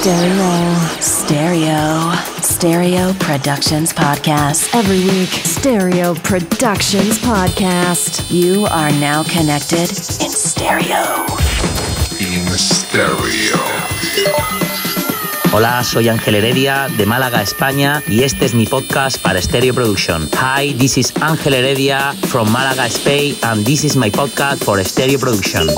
Stereo. Stereo. Stereo Productions Podcast. Every week, Stereo Productions Podcast. You are now connected in stereo. In stereo. Hola, soy Ángel Heredia de Málaga, España, y este es mi podcast para Stereo Production. Hi, this is Ángel Heredia from Málaga, Spain, and this is my podcast for Stereo Production.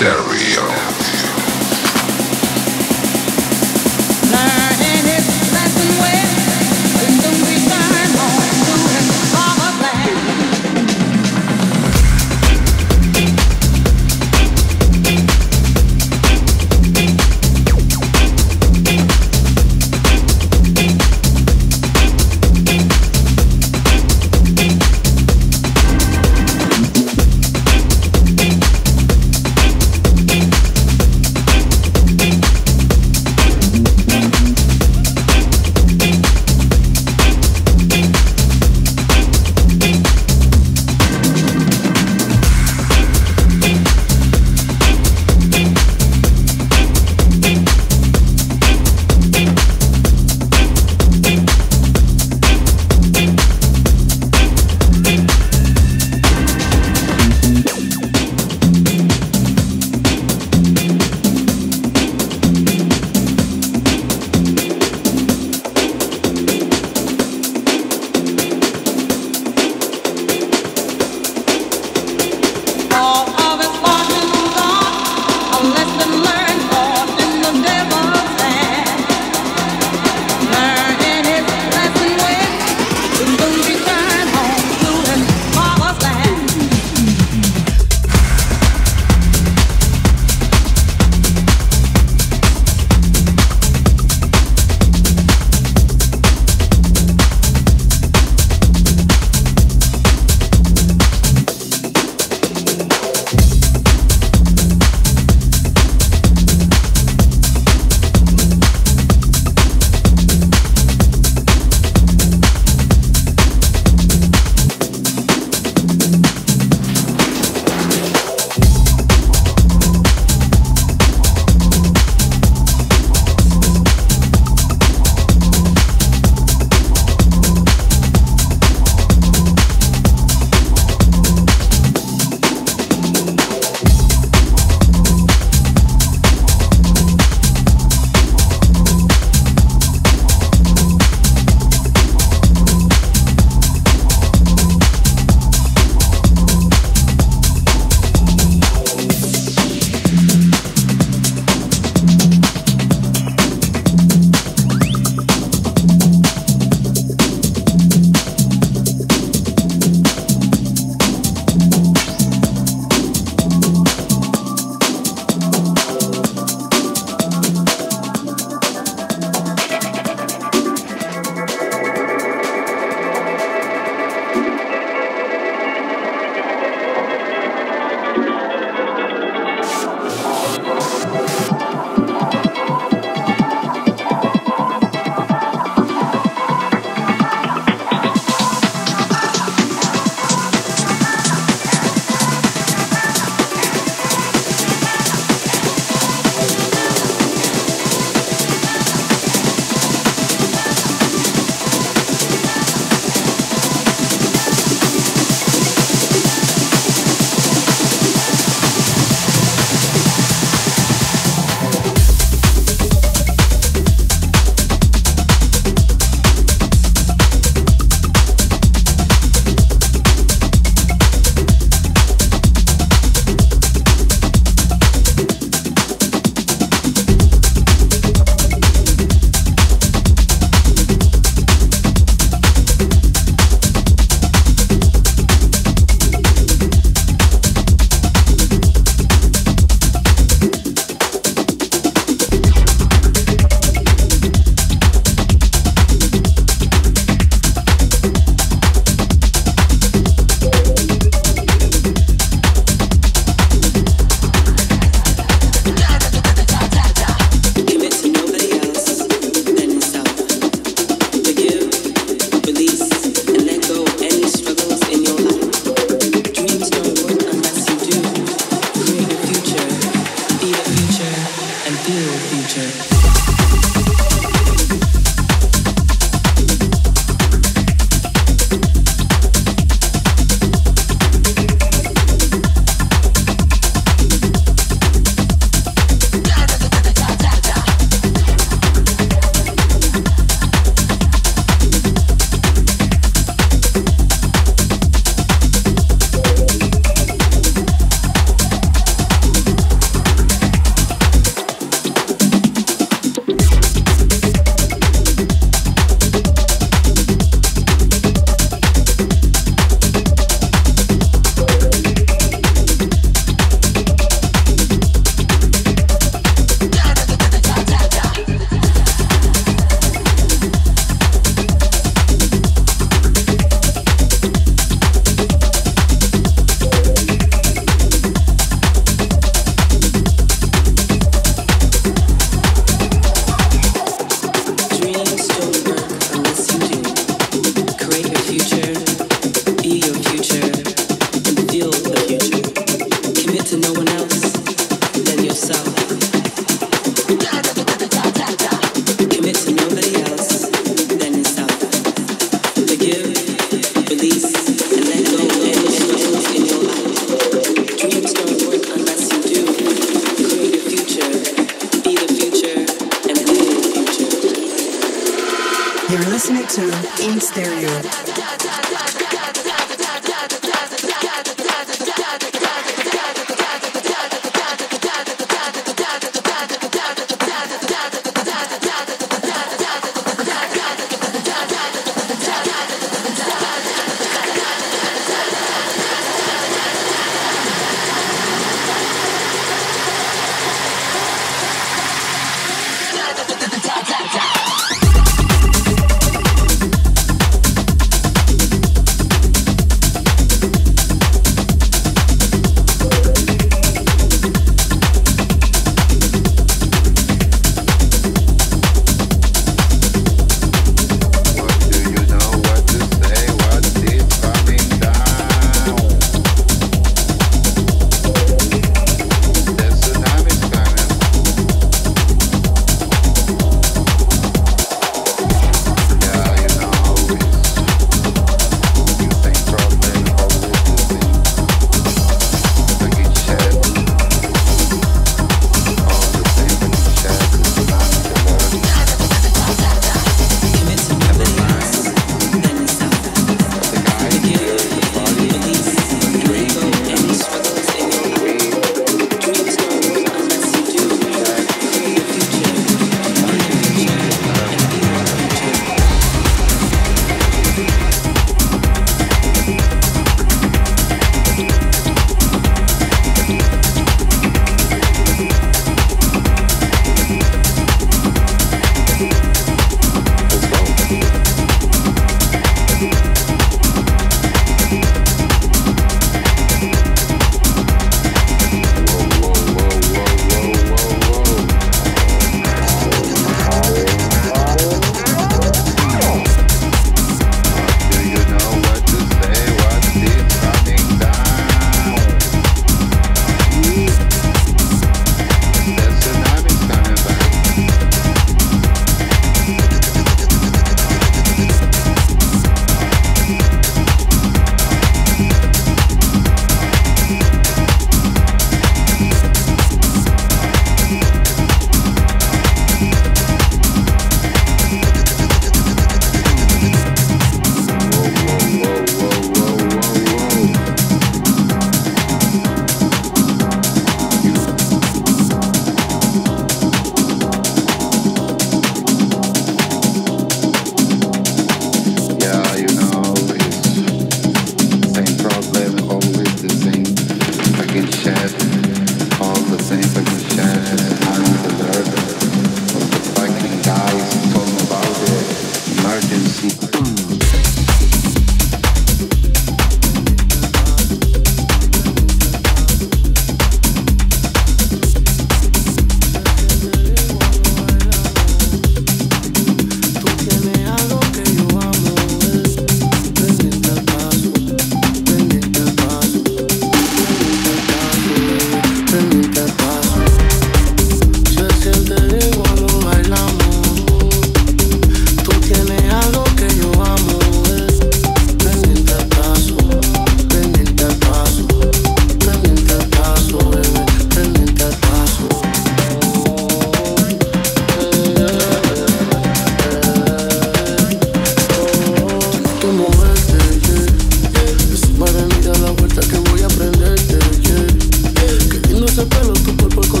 ese pelo, tu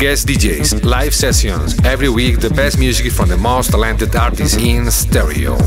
guest DJs, live sessions. Every week, the best music from the most talented artists in stereo.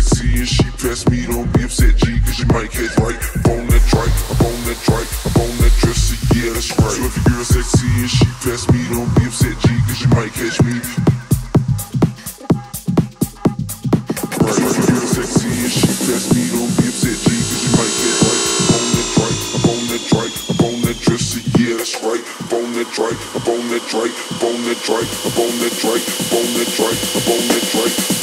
sexy and she press me, don't be upset, G, cause you might catch right. Up on that trike, up on that trike, up on that dresser, yeah, that's right. So if your girl sexy and she press me, don't be upset, G, cause you might catch me. Right. So on that trike, I'm on that trike, I'm on that dresser, yeah, on that trike, I'm on that trike, I'm on that trike,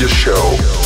your show.